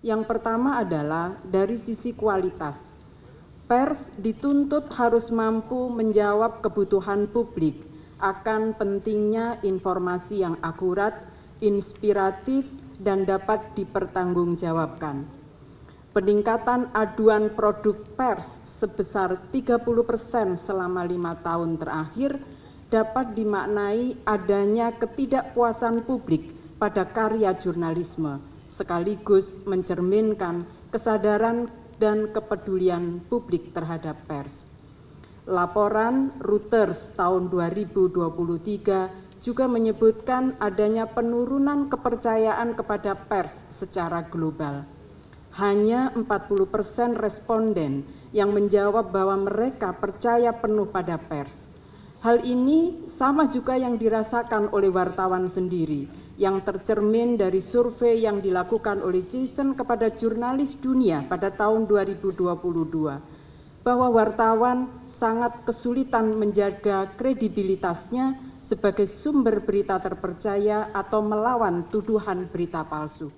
Yang pertama adalah dari sisi kualitas. Pers dituntut harus mampu menjawab kebutuhan publik akan pentingnya informasi yang akurat, inspiratif, dan dapat dipertanggungjawabkan. Peningkatan aduan produk pers sebesar 30 persen selama lima tahun terakhir dapat dimaknai adanya ketidakpuasan publik pada karya jurnalisme, sekaligus mencerminkan kesadaran dan kepedulian publik terhadap pers. Laporan Reuters tahun 2023 juga menyebutkan adanya penurunan kepercayaan kepada pers secara global. Hanya 40 persen responden yang menjawab bahwa mereka percaya penuh pada pers. Hal ini sama juga yang dirasakan oleh wartawan sendiri, yang tercermin dari survei yang dilakukan oleh Jason kepada jurnalis dunia pada tahun 2022, bahwa wartawan sangat kesulitan menjaga kredibilitasnya sebagai sumber berita terpercaya atau melawan tuduhan berita palsu.